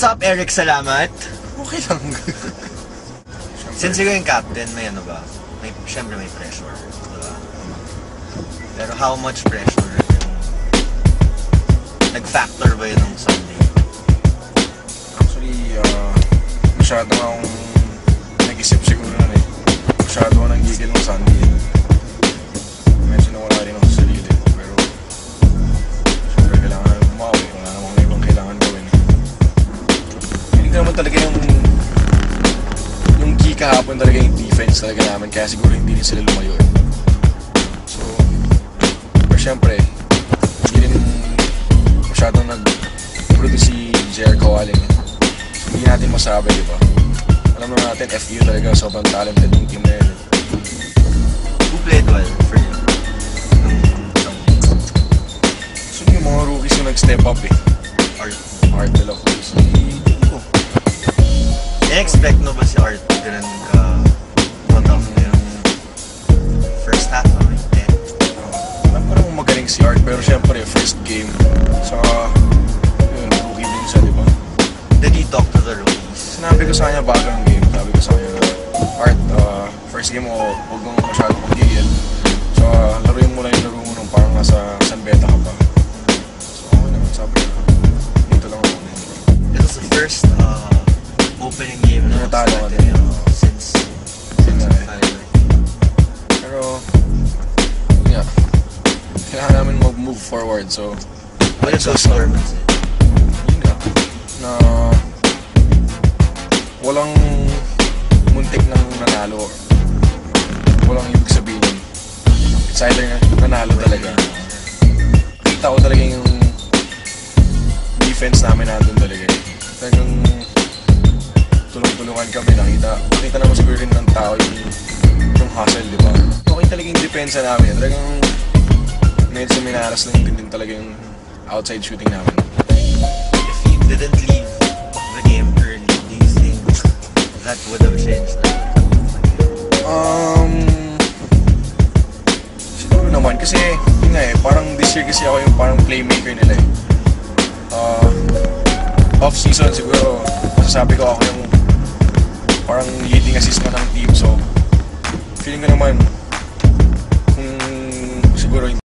What's up, Eric? Salamat. Okay lang. Since ikaw yung captain, may ano ba? May, syempre may pressure. Diba? Pero how much pressure yung... Nag-factor ba yun ng Sunday? Actually, uh, masyado akong nag-isip siguro nun eh. Masyado ako nang gigil ng Sunday. Medyo nawala rin ako talaga yung yung key kahapon talaga yung defense talaga namin kaya siguro hindi rin sila lumayo eh. So, pero syempre, hindi rin masyadong nag-produce si Jer Kawaling. So, hindi natin masabi, di ba? Alam naman natin, FU talaga, sobrang talented yung team na yun. Who played well for you? So, yung mga rookies yung nag-step up eh. Art. Art de la Cruz. I-expect mo ba si Art ganun ka hot off yung first half of it? Eh, Alam ko naman magaling si Art, pero syempre, first game. Saka, yun, rookie din siya, di ba? Did he talk to the rookies? Sinabi ko sa kanya bago ng game, sabi ko sa kanya na, Art, uh, first game mo, huwag mong masyadong magigil. So, uh, laruin mo lang yung laro mo nung parang nasa San Beta ka pa. So, okay naman, sabi ko, dito lang ako. It was the first uh, opening game na Natalo ka din. since. Pero, yun nga, kailangan namin mag-move forward. So, What if those storms? yun nga, na walang muntik ng nanalo. Walang ibig sabihin. It's either nanalo talaga. Kita ko talaga tulong-tulungan kami. Nakita, nakita naman siguro rin ng tao yung, yung hustle, di ba? Okay talaga yung depensa namin. Talagang medyo minaras lang din, din talaga yung outside shooting namin. If you didn't leave the game early, do you think that would have changed Um, siguro naman kasi yun nga eh, parang this year kasi ako yung parang playmaker nila eh. Uh, off season siguro masasabi ko ako yung parang leading assist man ng team. So feeling ko naman kung siguro